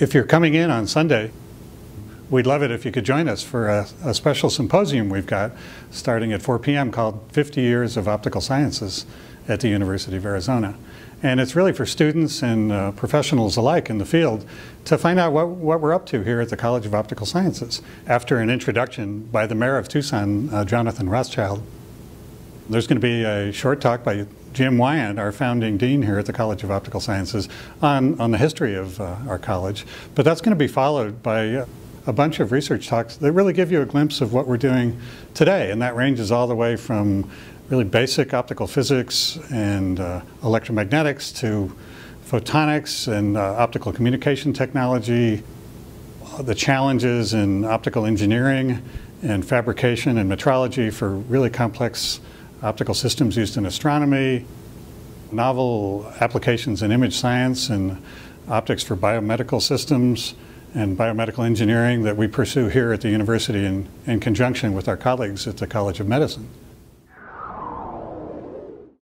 If you're coming in on Sunday, we'd love it if you could join us for a, a, special symposium we've got starting at 4 p.m. called 50 Years of Optical Sciences at the University of Arizona. And it's really for students and uh, professionals alike in the field to find out what, what we're up to here at the College of Optical Sciences after an introduction by the mayor of Tucson, uh, Jonathan Rothschild. There's going to be a short talk by Jim Wyant, our founding dean here at the College of Optical Sciences, on, on the history of uh, our college. But that's going to be followed by a bunch of research talks that really give you a glimpse of what we're doing today. And that ranges all the way from really basic optical physics and uh, electromagnetics to photonics and uh, optical communication technology, the challenges in optical engineering and fabrication and metrology for really complex optical systems used in astronomy, novel applications in image science and optics for biomedical systems and biomedical engineering that we pursue here at the university in, in conjunction with our colleagues at the College of Medicine.